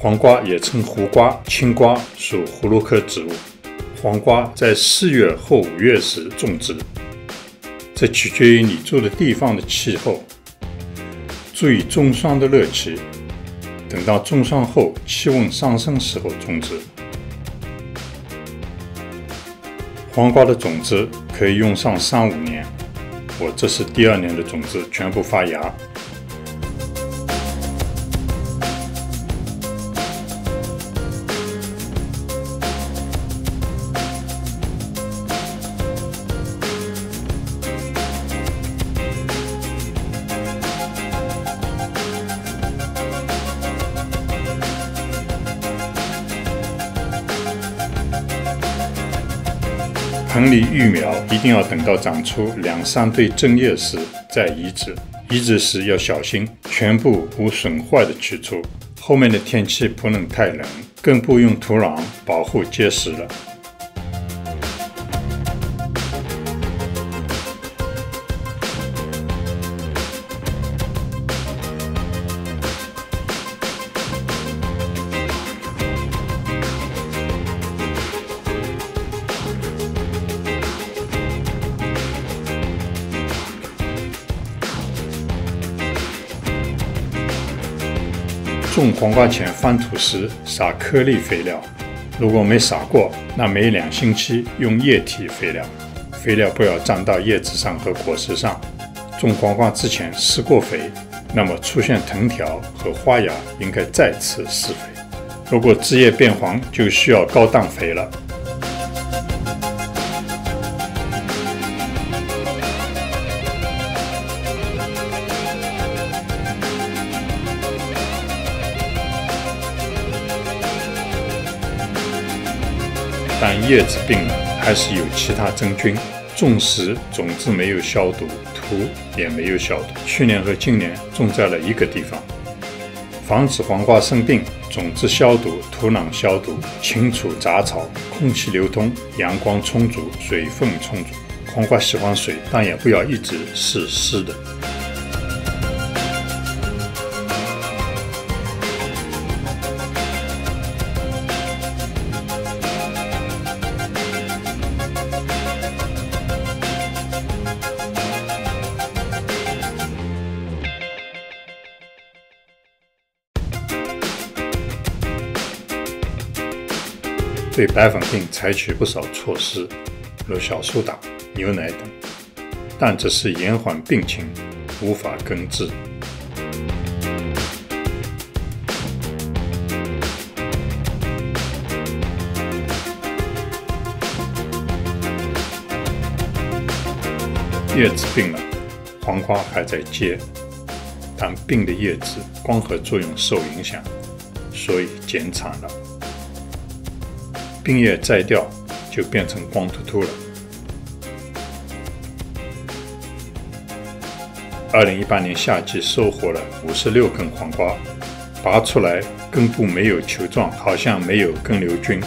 黄瓜也称胡瓜、青瓜，属葫芦科植物。黄瓜在四月或五月时种植，这取决于你住的地方的气候。注意种霜的日期，等到种霜后气温上升时候种植。黄瓜的种子可以用上三五年，我这是第二年的种子全部发芽。盆里育苗一定要等到长出两三对正叶时再移植，移植时要小心，全部无损坏的取出。后面的天气不能太冷，更不用土壤保护结实了。种黄瓜前翻土时撒颗粒肥料，如果没撒过，那每两星期用液体肥料，肥料不要沾到叶子上和果实上。种黄瓜之前施过肥，那么出现藤条和花芽应该再次施肥。如果枝叶变黄，就需要高氮肥了。但叶子病了，还是有其他真菌。种时种子没有消毒，土也没有消毒。去年和今年种在了一个地方。防止黄瓜生病，种子消毒，土壤消毒，清除杂草，空气流通，阳光充足，水分充足。黄瓜喜欢水，但也不要一直是湿的。对白粉病采取不少措施，如小苏打、牛奶等，但只是延缓病情，无法根治。叶子病了，黄瓜还在结，但病的叶子光合作用受影响，所以减产了。茎叶摘掉，就变成光秃秃了。二零一八年夏季收获了五十六根黄瓜，拔出来根部没有球状，好像没有根瘤菌。